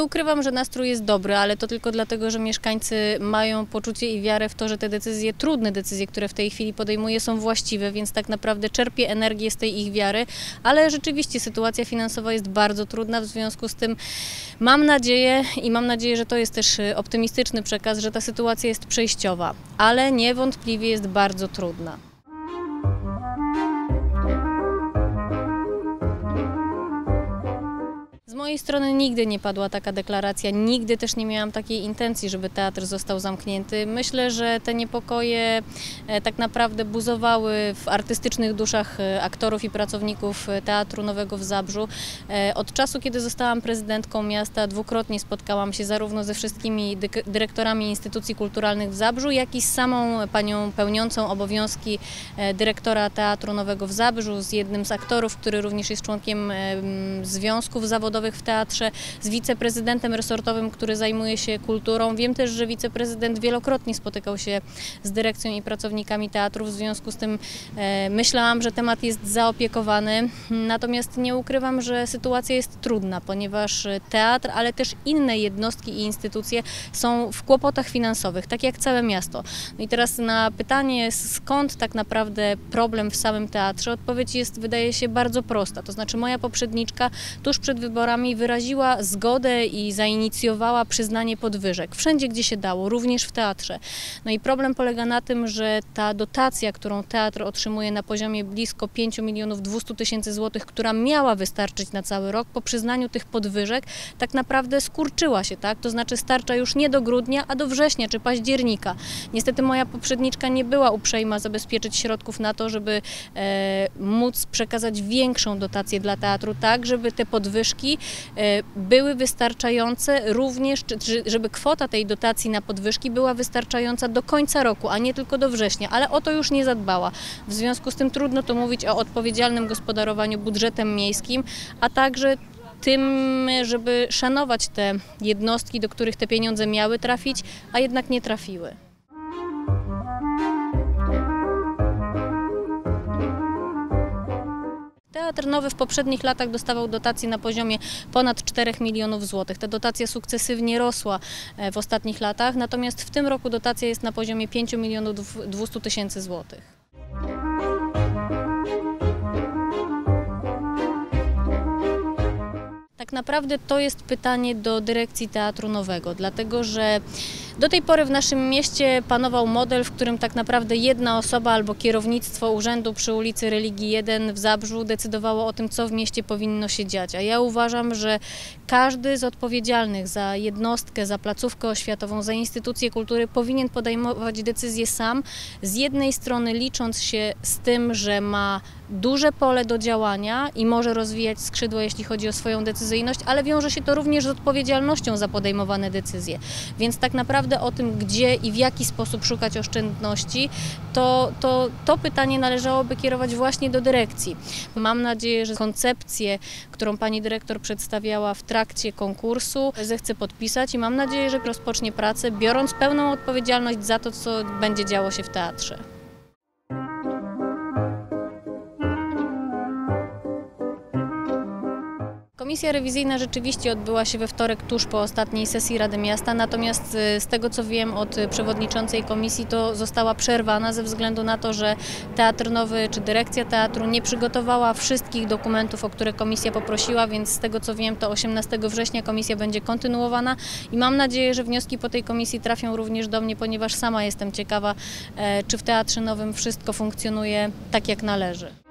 Nie ukrywam, że nastrój jest dobry, ale to tylko dlatego, że mieszkańcy mają poczucie i wiarę w to, że te decyzje, trudne decyzje, które w tej chwili podejmuje, są właściwe, więc tak naprawdę czerpię energię z tej ich wiary, ale rzeczywiście sytuacja finansowa jest bardzo trudna, w związku z tym mam nadzieję i mam nadzieję, że to jest też y, optymistyczny przekaz, że ta sytuacja jest przejściowa, ale niewątpliwie jest bardzo trudna. Mojej strony nigdy nie padła taka deklaracja, nigdy też nie miałam takiej intencji, żeby teatr został zamknięty. Myślę, że te niepokoje e, tak naprawdę buzowały w artystycznych duszach e, aktorów i pracowników e, Teatru Nowego w Zabrzu. Od czasu, kiedy zostałam prezydentką miasta, dwukrotnie spotkałam się zarówno ze wszystkimi dyrektorami instytucji kulturalnych w Zabrzu, jak i z samą panią pełniącą obowiązki dyrektora Teatru Nowego w Zabrzu, z jednym z aktorów, który również jest członkiem związków zawodowych w teatrze, z wiceprezydentem resortowym, który zajmuje się kulturą. Wiem też, że wiceprezydent wielokrotnie spotykał się z dyrekcją i pracownikami teatrów, w związku z tym e, myślałam, że temat jest zaopiekowany. Natomiast nie ukrywam, że sytuacja jest trudna, ponieważ teatr, ale też inne jednostki i instytucje są w kłopotach finansowych, tak jak całe miasto. No i teraz na pytanie, skąd tak naprawdę problem w samym teatrze, odpowiedź jest, wydaje się, bardzo prosta. To znaczy moja poprzedniczka tuż przed wyborami wyraziła zgodę i zainicjowała przyznanie podwyżek. Wszędzie, gdzie się dało, również w teatrze. No i problem polega na tym, że ta dotacja, którą teatr otrzymuje na poziomie blisko 5 milionów 200 tysięcy złotych, która miała wystarczyć na cały rok, po przyznaniu tych podwyżek tak naprawdę skurczyła się, tak? To znaczy starcza już nie do grudnia, a do września czy października. Niestety moja poprzedniczka nie była uprzejma zabezpieczyć środków na to, żeby e, móc przekazać większą dotację dla teatru, tak, żeby te podwyżki były wystarczające również, żeby kwota tej dotacji na podwyżki była wystarczająca do końca roku, a nie tylko do września, ale o to już nie zadbała. W związku z tym trudno to mówić o odpowiedzialnym gospodarowaniu budżetem miejskim, a także tym, żeby szanować te jednostki, do których te pieniądze miały trafić, a jednak nie trafiły. Teatr Nowy w poprzednich latach dostawał dotacje na poziomie ponad 4 milionów złotych. Ta dotacja sukcesywnie rosła e, w ostatnich latach, natomiast w tym roku dotacja jest na poziomie 5 milionów 200 tysięcy złotych. Tak naprawdę to jest pytanie do dyrekcji Teatru Nowego, dlatego że do tej pory w naszym mieście panował model, w którym tak naprawdę jedna osoba albo kierownictwo urzędu przy ulicy Religii 1 w Zabrzu decydowało o tym, co w mieście powinno się dziać. A ja uważam, że każdy z odpowiedzialnych za jednostkę, za placówkę oświatową, za instytucję kultury powinien podejmować decyzje sam, z jednej strony licząc się z tym, że ma duże pole do działania i może rozwijać skrzydła, jeśli chodzi o swoją decyzyjność, ale wiąże się to również z odpowiedzialnością za podejmowane decyzje. Więc tak naprawdę o tym, gdzie i w jaki sposób szukać oszczędności, to to, to pytanie należałoby kierować właśnie do dyrekcji. Mam nadzieję, że koncepcję, którą pani dyrektor przedstawiała w trakcie konkursu, zechce podpisać i mam nadzieję, że rozpocznie pracę, biorąc pełną odpowiedzialność za to, co będzie działo się w teatrze. Komisja rewizyjna rzeczywiście odbyła się we wtorek tuż po ostatniej sesji Rady Miasta, natomiast y, z tego co wiem od przewodniczącej komisji to została przerwana ze względu na to, że Teatr Nowy czy dyrekcja teatru nie przygotowała wszystkich dokumentów, o które komisja poprosiła, więc z tego co wiem to 18 września komisja będzie kontynuowana i mam nadzieję, że wnioski po tej komisji trafią również do mnie, ponieważ sama jestem ciekawa, e, czy w Teatrze Nowym wszystko funkcjonuje tak jak należy.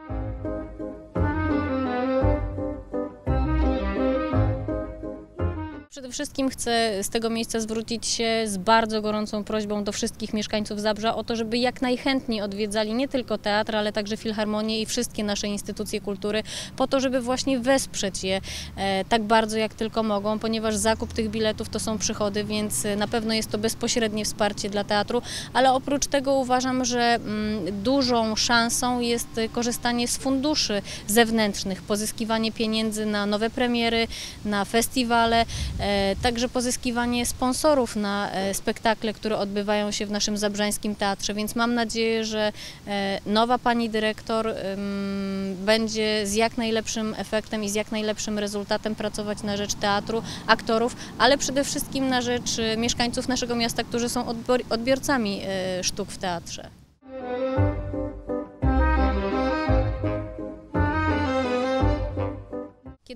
Przede wszystkim chcę z tego miejsca zwrócić się z bardzo gorącą prośbą do wszystkich mieszkańców Zabrza o to, żeby jak najchętniej odwiedzali nie tylko teatr, ale także filharmonię i wszystkie nasze instytucje kultury, po to, żeby właśnie wesprzeć je e, tak bardzo jak tylko mogą, ponieważ zakup tych biletów to są przychody, więc na pewno jest to bezpośrednie wsparcie dla teatru, ale oprócz tego uważam, że mm, dużą szansą jest korzystanie z funduszy zewnętrznych, pozyskiwanie pieniędzy na nowe premiery, na festiwale, e, także pozyskiwanie sponsorów na e, spektakle, które odbywają się w naszym Zabrzańskim Teatrze, więc mam nadzieję, że e, nowa pani dyrektor będzie z jak najlepszym efektem i z jak najlepszym rezultatem pracować na rzecz teatru, aktorów, ale przede wszystkim na rzecz e, mieszkańców naszego miasta, którzy są odbior- odbiorcami e, sztuk w teatrze.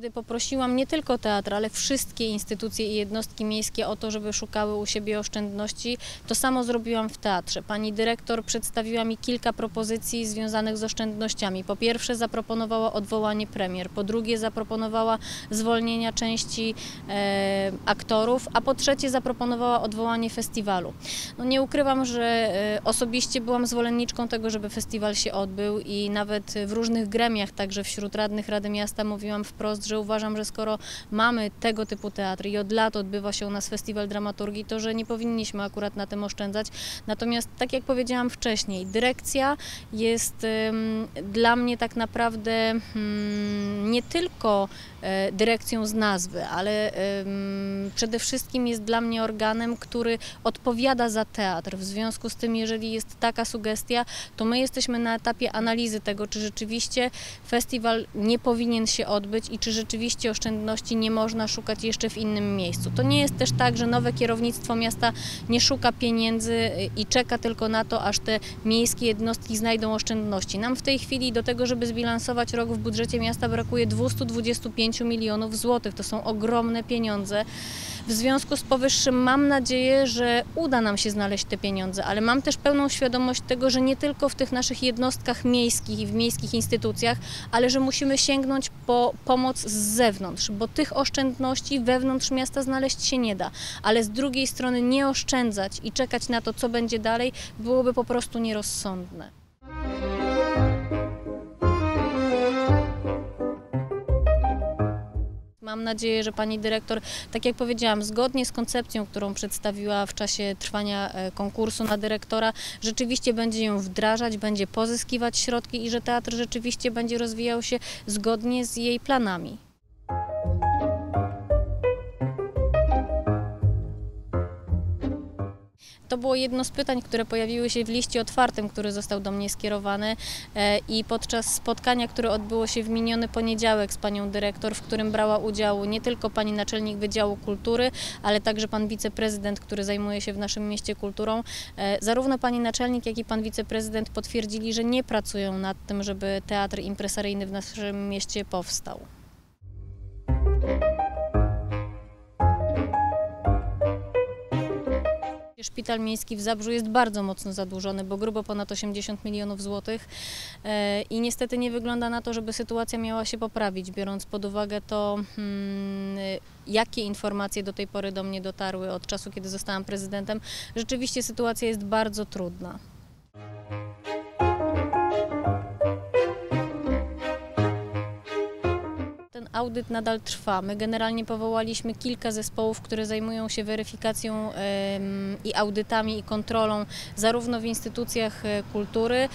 Kiedy poprosiłam nie tylko teatr, ale wszystkie instytucje i jednostki miejskie o to, żeby szukały u siebie oszczędności, to samo zrobiłam w teatrze. Pani dyrektor przedstawiła mi kilka propozycji związanych z oszczędnościami. Po pierwsze zaproponowała odwołanie premier, po drugie zaproponowała zwolnienia części e, aktorów, a po trzecie zaproponowała odwołanie festiwalu. No nie ukrywam, że e, osobiście byłam zwolenniczką tego, żeby festiwal się odbył i nawet w różnych gremiach, także wśród radnych Rady Miasta mówiłam wprost, że uważam, że skoro mamy tego typu teatr i od lat odbywa się u nas festiwal dramaturgii, to że nie powinniśmy akurat na tym oszczędzać. Natomiast tak jak powiedziałam wcześniej, dyrekcja jest dla mnie tak naprawdę mm, nie tylko dyrekcją z nazwy, ale przede wszystkim jest dla mnie organem, który odpowiada za teatr. W związku z tym, jeżeli jest taka sugestia, to my jesteśmy na etapie analizy tego, czy rzeczywiście festiwal nie powinien się odbyć i czy rzeczywiście oszczędności nie można szukać jeszcze w innym miejscu. To nie jest też tak, że nowe kierownictwo miasta nie szuka pieniędzy i czeka tylko na to, aż te miejskie jednostki znajdą oszczędności. Nam w tej chwili do tego, żeby zbilansować rok w budżecie miasta brakuje 225 milionów złotych. To są ogromne pieniądze. W związku z powyższym mam nadzieję, że uda nam się znaleźć te pieniądze, ale mam też pełną świadomość tego, że nie tylko w tych naszych jednostkach miejskich i w miejskich instytucjach, ale że musimy sięgnąć po pomoc z zewnątrz, bo tych oszczędności wewnątrz miasta znaleźć się nie da, ale z drugiej strony nie oszczędzać i czekać na to, co będzie dalej, byłoby po prostu nierozsądne. Mam nadzieję, że pani dyrektor, tak jak powiedziałam, zgodnie z koncepcją, którą przedstawiła w czasie trwania e, konkursu na dyrektora, rzeczywiście będzie ją wdrażać, będzie pozyskiwać środki i że teatr rzeczywiście będzie rozwijał się zgodnie z jej planami. To było jedno z pytań, które pojawiły się w liście otwartym, który został do mnie skierowany e, i podczas spotkania, które odbyło się w miniony poniedziałek z panią dyrektor, w którym brała udział nie tylko pani naczelnik Wydziału Kultury, ale także pan wiceprezydent, który zajmuje się w naszym mieście kulturą. E, Zarówno pani naczelnik, jak i pan wiceprezydent potwierdzili, że nie pracują nad tym, żeby teatr impresaryjny w naszym mieście powstał. Szpital miejski w Zabrzu jest bardzo mocno zadłużony, bo grubo ponad 80 milionów złotych e, i niestety nie wygląda na to, żeby sytuacja miała się poprawić, biorąc pod uwagę to, hmm, jakie informacje do tej pory do mnie dotarły od czasu, kiedy zostałam prezydentem. Rzeczywiście sytuacja jest bardzo trudna. Audyt nadal trwa. My generalnie powołaliśmy kilka zespołów, które zajmują się weryfikacją i audytami i kontrolą zarówno w instytucjach e, kultury,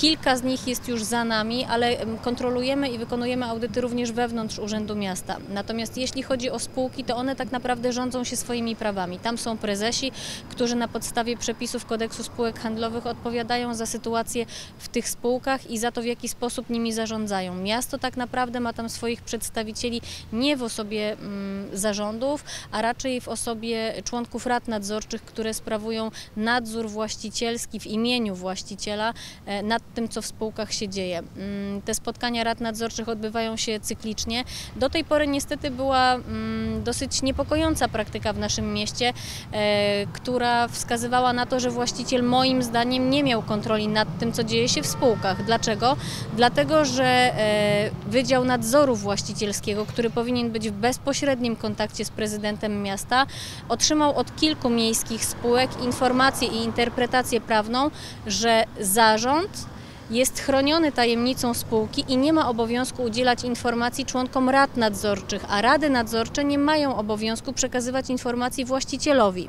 Kilka z nich jest już za nami, ale em, kontrolujemy i wykonujemy audyty również wewnątrz Urzędu Miasta. Natomiast jeśli chodzi o spółki, to one tak naprawdę rządzą się swoimi prawami. Tam są prezesi, którzy na podstawie przepisów kodeksu spółek handlowych odpowiadają za sytuację w tych spółkach i za to, w jaki sposób nimi zarządzają. Miasto tak naprawdę ma tam swoich przedstawicieli nie w osobie mm, zarządów, a raczej w osobie członków rad nadzorczych, które sprawują nadzór właścicielski w imieniu właściciela e, nad tym, co w spółkach się dzieje. Mm, Te spotkania rad nadzorczych odbywają się cyklicznie. Do tej pory niestety była mm, dosyć niepokojąca praktyka w naszym mieście, e, która wskazywała na to, że właściciel moim zdaniem nie miał kontroli nad tym, co dzieje się w spółkach. Dlaczego? Dlatego, że e, Wydział Nadzoru Właścicielskiego, który powinien być w bezpośrednim kontakcie z prezydentem miasta, otrzymał od kilku miejskich spółek informację i interpretację prawną, że zarząd jest chroniony tajemnicą spółki i nie ma obowiązku udzielać informacji członkom rad nadzorczych, a rady nadzorcze nie mają obowiązku przekazywać informacji właścicielowi.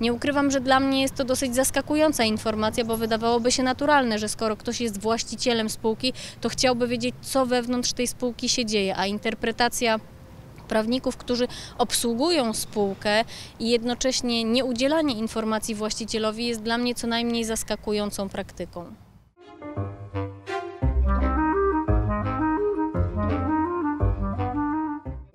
Nie ukrywam, że dla mnie jest to dosyć zaskakująca informacja, bo wydawałoby się naturalne, że skoro ktoś jest właścicielem spółki, to chciałby wiedzieć, co wewnątrz tej spółki się dzieje, a interpretacja prawników, którzy obsługują spółkę i jednocześnie nieudzielanie informacji właścicielowi jest dla mnie co najmniej zaskakującą praktyką.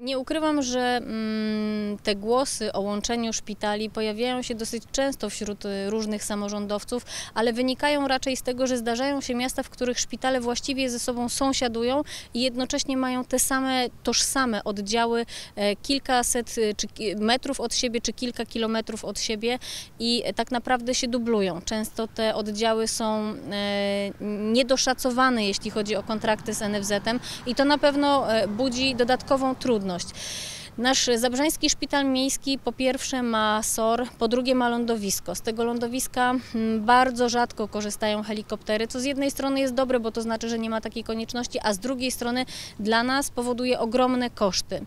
Nie ukrywam, że mm, te głosy o łączeniu szpitali pojawiają się dosyć często wśród y, różnych samorządowców, ale wynikają raczej z tego, że zdarzają się miasta, w których szpitale właściwie ze sobą sąsiadują i jednocześnie mają te same, tożsame oddziały e, kilkaset y, czy metrów od siebie, czy kilka kilometrów od siebie i tak naprawdę się dublują. Często te oddziały są e, niedoszacowane, jeśli chodzi o kontrakty z NFZ-em i to na pewno e, budzi dodatkową trudność. Nasz Zabrzański Szpital Miejski po pierwsze ma SOR, po drugie ma lądowisko. Z tego lądowiska mm, bardzo rzadko korzystają helikoptery, co z jednej strony jest dobre, bo to znaczy, że nie ma takiej konieczności, a z drugiej strony dla nas powoduje ogromne koszty.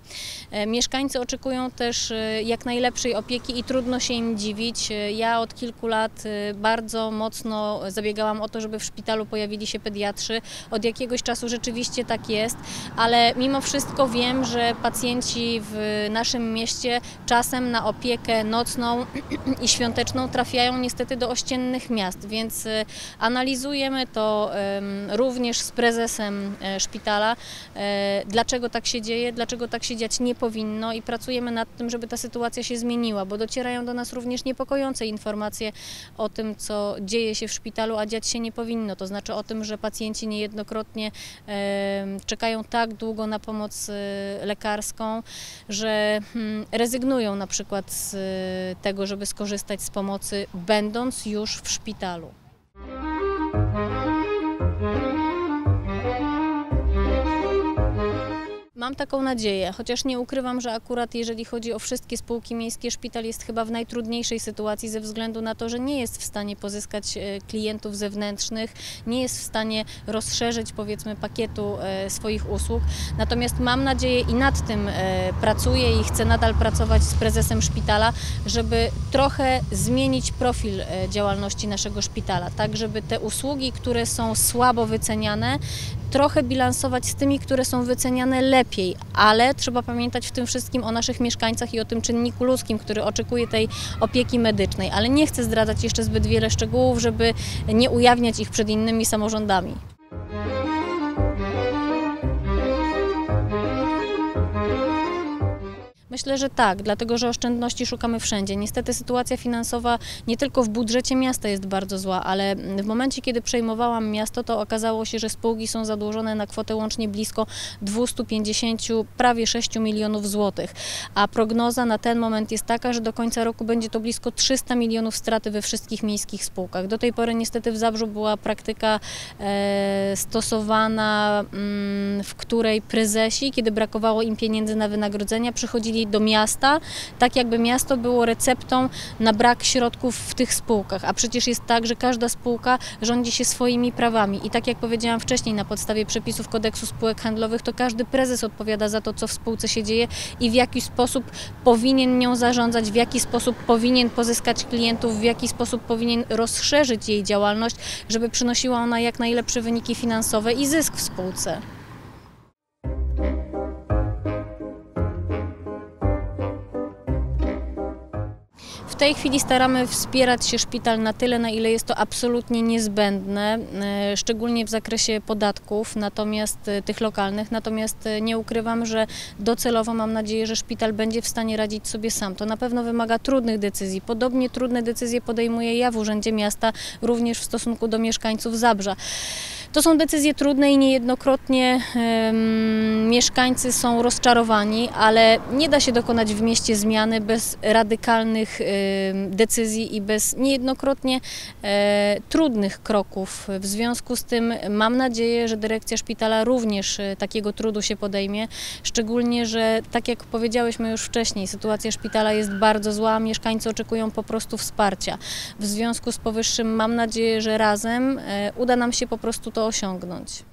E, Mieszkańcy oczekują też e, jak najlepszej opieki i trudno się im dziwić. E, Ja od kilku lat bardzo mocno zabiegałam o to, żeby w szpitalu pojawili się pediatrzy. Od jakiegoś czasu rzeczywiście tak jest, ale mimo wszystko wiem, że pacjenci w naszym mieście czasem na opiekę nocną i świąteczną trafiają niestety do ościennych miast, więc e, analizujemy to również z prezesem e, szpitala, e, dlaczego tak się dzieje, dlaczego tak się dziać nie powinno i pracujemy nad tym, żeby ta sytuacja się zmieniła, bo docierają do nas również niepokojące informacje o tym, co dzieje się w szpitalu, a dziać się nie powinno. To znaczy o tym, że pacjenci niejednokrotnie czekają tak długo na pomoc e, lekarską, że hmm, rezygnują na przykład z e, tego, żeby skorzystać z pomocy, będąc już w szpitalu. Mam taką nadzieję, chociaż nie ukrywam, że akurat jeżeli chodzi o wszystkie spółki miejskie, szpital jest chyba w najtrudniejszej sytuacji ze względu na to, że nie jest w stanie pozyskać e, klientów zewnętrznych, nie jest w stanie rozszerzyć powiedzmy pakietu e, swoich usług. Natomiast mam nadzieję i nad tym e, pracuję i chcę nadal pracować z prezesem szpitala, żeby trochę zmienić profil działalności naszego szpitala, tak żeby te usługi, które są słabo wyceniane, trochę bilansować z tymi, które są wyceniane lepiej, ale trzeba pamiętać w tym wszystkim o naszych mieszkańcach i o tym czynniku ludzkim, który oczekuje tej opieki medycznej. Ale nie chcę zdradzać jeszcze zbyt wiele szczegółów, żeby nie ujawniać ich przed innymi samorządami. Myślę, że tak, dlatego że oszczędności szukamy wszędzie. Niestety sytuacja finansowa nie tylko w budżecie miasta jest bardzo zła, ale w momencie, kiedy przejmowałam miasto, to okazało się, że spółki są zadłużone na kwotę łącznie blisko 250, prawie 6 milionów złotych, a prognoza na ten moment jest taka, że do końca roku będzie to blisko 300 milionów straty we wszystkich miejskich spółkach. Do tej pory niestety w Zabrzu była praktyka e, stosowana, mm, w której prezesi, kiedy brakowało im pieniędzy na wynagrodzenia, przychodzili do miasta, tak jakby miasto było receptą na brak środków w tych spółkach. A przecież jest tak, że każda spółka rządzi się swoimi prawami. I tak jak powiedziałam wcześniej, na podstawie przepisów kodeksu spółek handlowych, to każdy prezes odpowiada za to, co w spółce się dzieje i w jaki sposób powinien nią zarządzać, w jaki sposób powinien pozyskać klientów, w jaki sposób powinien rozszerzyć jej działalność, żeby przynosiła ona jak najlepsze wyniki finansowe i zysk w spółce. Tej chwili staramy wspierać się szpital na tyle, na ile jest to absolutnie niezbędne, e, szczególnie w zakresie podatków, natomiast e, tych lokalnych. Natomiast e, nie ukrywam, że docelowo mam nadzieję, że szpital będzie w stanie radzić sobie sam. To na pewno wymaga trudnych decyzji. Podobnie trudne decyzje podejmuję ja w Urzędzie Miasta, również w stosunku do mieszkańców Zabrza. To są decyzje trudne i niejednokrotnie mieszkańcy są rozczarowani, ale nie da się dokonać w mieście zmiany bez radykalnych decyzji i bez niejednokrotnie e, trudnych kroków. W związku z tym mam nadzieję, że dyrekcja szpitala również e, takiego trudu się podejmie, szczególnie, że tak jak powiedziałyśmy już wcześniej, sytuacja szpitala jest bardzo zła, mieszkańcy oczekują po prostu wsparcia. W związku z powyższym mam nadzieję, że razem e, uda nam się po prostu to osiągnąć.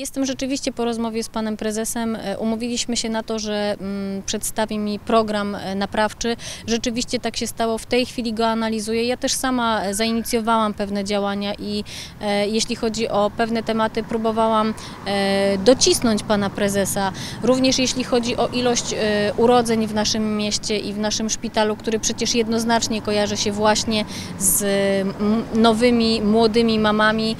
Jestem rzeczywiście po rozmowie z panem prezesem. e, Umówiliśmy się na to, że mm, przedstawi mi program e, naprawczy. Rzeczywiście tak się stało. W tej chwili go analizuję. Ja też sama e, zainicjowałam pewne działania i jeśli chodzi o pewne tematy, próbowałam docisnąć pana prezesa. Również jeśli chodzi o ilość urodzeń w naszym mieście i w naszym szpitalu, który przecież jednoznacznie kojarzy się właśnie z nowymi, młodymi mamami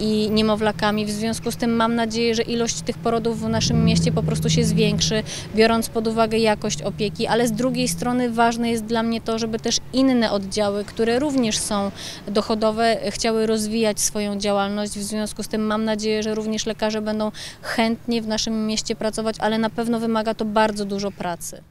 i niemowlakami. W związku z tym mam nadzieję, że ilość tych porodów w naszym mieście po prostu się zwiększy, biorąc pod uwagę jakość opieki, ale z drugiej strony ważne jest dla mnie to, żeby też inne oddziały, które również są dochodowe, chciały rozwijać swoją działalność. W związku z tym mam nadzieję, że również lekarze będą chętnie w naszym mieście pracować, ale na pewno wymaga to bardzo dużo pracy.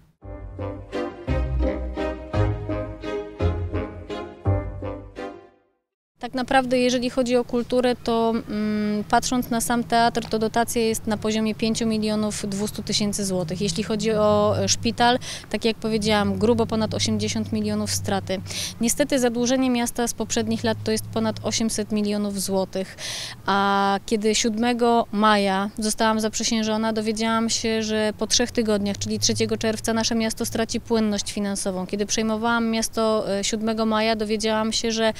Tak naprawdę, jeżeli chodzi o kulturę, to mm, patrząc na sam teatr, to dotacja jest na poziomie 5 milionów 200 tysięcy złotych. Jeśli chodzi o e, szpital, tak jak powiedziałam, grubo ponad 80 milionów straty. Niestety zadłużenie miasta z poprzednich lat to jest ponad 800 milionów złotych. A kiedy 7 maja zostałam zaprzysiężona, dowiedziałam się, że po trzech tygodniach, czyli 3 czerwca, nasze miasto straci płynność finansową. Kiedy przejmowałam miasto e, 7 maja, dowiedziałam się, że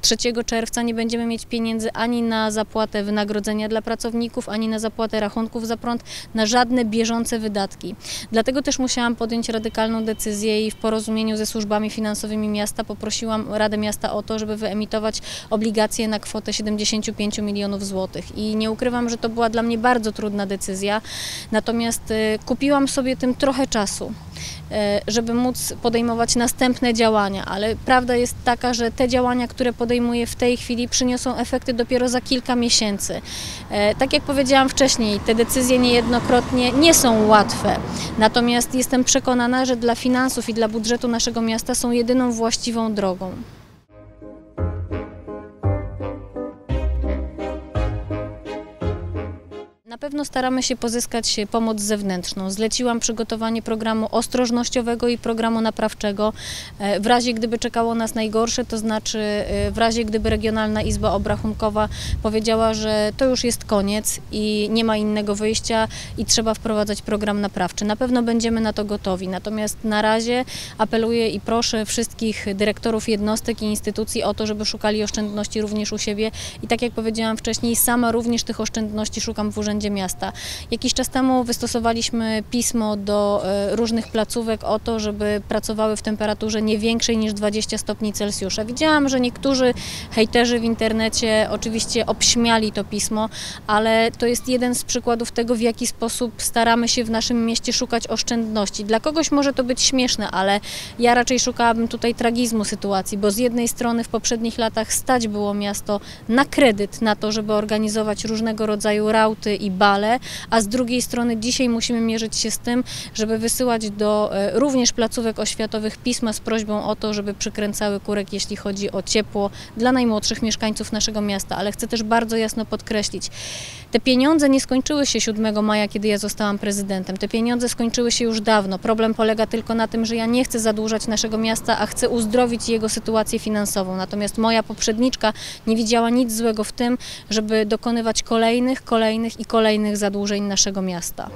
3 czerwca nie będziemy mieć pieniędzy ani na zapłatę wynagrodzenia dla pracowników, ani na zapłatę rachunków za prąd, na żadne bieżące wydatki. Dlatego też musiałam podjąć radykalną decyzję i w porozumieniu ze służbami finansowymi miasta poprosiłam Radę Miasta o to, żeby wyemitować obligacje na kwotę 75 milionów złotych. I nie ukrywam, że to była dla mnie bardzo trudna decyzja, natomiast y, kupiłam sobie tym trochę czasu żeby móc podejmować następne działania, ale prawda jest taka, że te działania, które podejmuję w tej chwili przyniosą efekty dopiero za kilka miesięcy. E, Tak jak powiedziałam wcześniej, te decyzje niejednokrotnie nie są łatwe, natomiast jestem przekonana, że dla finansów i dla budżetu naszego miasta są jedyną właściwą drogą. Na pewno staramy się pozyskać pomoc zewnętrzną. Zleciłam przygotowanie programu ostrożnościowego i programu naprawczego. E, W razie gdyby czekało nas najgorsze, to znaczy e, w razie gdyby Regionalna Izba Obrachunkowa powiedziała, że to już jest koniec i nie ma innego wyjścia i trzeba wprowadzać program naprawczy. Na pewno będziemy na to gotowi. Natomiast na razie apeluję i proszę wszystkich dyrektorów jednostek i instytucji o to, żeby szukali oszczędności również u siebie. I tak jak powiedziałam wcześniej, sama również tych oszczędności szukam w Urzędzie Miasta. Jakiś czas temu wystosowaliśmy pismo do e, różnych placówek o to, żeby pracowały w temperaturze nie większej niż 20 stopni Celsjusza. Widziałam, że niektórzy hejterzy w internecie oczywiście obśmiali to pismo, ale to jest jeden z przykładów tego, w jaki sposób staramy się w naszym mieście szukać oszczędności. Dla kogoś może to być śmieszne, ale ja raczej szukałabym tutaj tragizmu sytuacji, bo z jednej strony w poprzednich latach stać było miasto na kredyt na to, żeby organizować różnego rodzaju rauty i bale, a z drugiej strony dzisiaj musimy mierzyć się z tym, żeby wysyłać do e, również placówek oświatowych pisma z prośbą o to, żeby przykręcały kurek, jeśli chodzi o ciepło dla najmłodszych mieszkańców naszego miasta. Ale chcę też bardzo jasno podkreślić, te pieniądze nie skończyły się 7 maja, kiedy ja zostałam prezydentem. Te pieniądze skończyły się już dawno. Problem polega tylko na tym, że ja nie chcę zadłużać naszego miasta, a chcę uzdrowić jego sytuację finansową. Natomiast moja poprzedniczka nie widziała nic złego w tym, żeby dokonywać kolejnych, kolejnych i kolejnych zadłużeń naszego miasta.